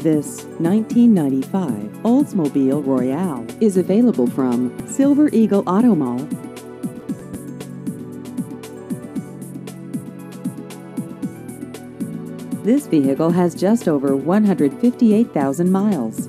This 1995 Oldsmobile Royale is available from Silver Eagle Auto Mall. This vehicle has just over 158,000 miles.